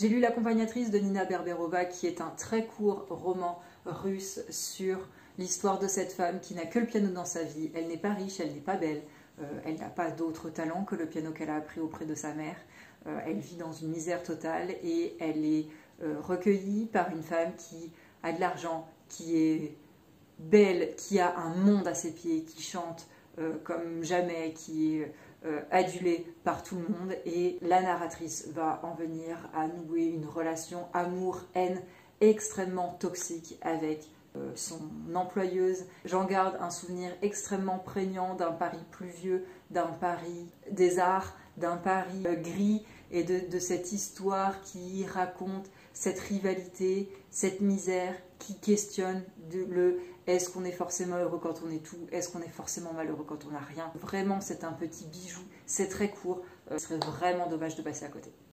J'ai lu L'accompagnatrice de Nina Berberova qui est un très court roman russe sur l'histoire de cette femme qui n'a que le piano dans sa vie. Elle n'est pas riche, elle n'est pas belle, euh, elle n'a pas d'autre talent que le piano qu'elle a appris auprès de sa mère. Euh, elle vit dans une misère totale et elle est euh, recueillie par une femme qui a de l'argent, qui est belle, qui a un monde à ses pieds, qui chante comme jamais, qui est adulée par tout le monde. Et la narratrice va en venir à nouer une relation amour-haine extrêmement toxique avec euh, son employeuse. J'en garde un souvenir extrêmement prégnant d'un Paris pluvieux, d'un Paris des arts, d'un Paris euh, gris et de, cette histoire qui raconte cette rivalité, cette misère qui questionne le est-ce qu'on est forcément heureux quand on est tout, est-ce qu'on est forcément malheureux quand on n'a rien. Vraiment, c'est un petit bijou, c'est très court, euh, ce serait vraiment dommage de passer à côté.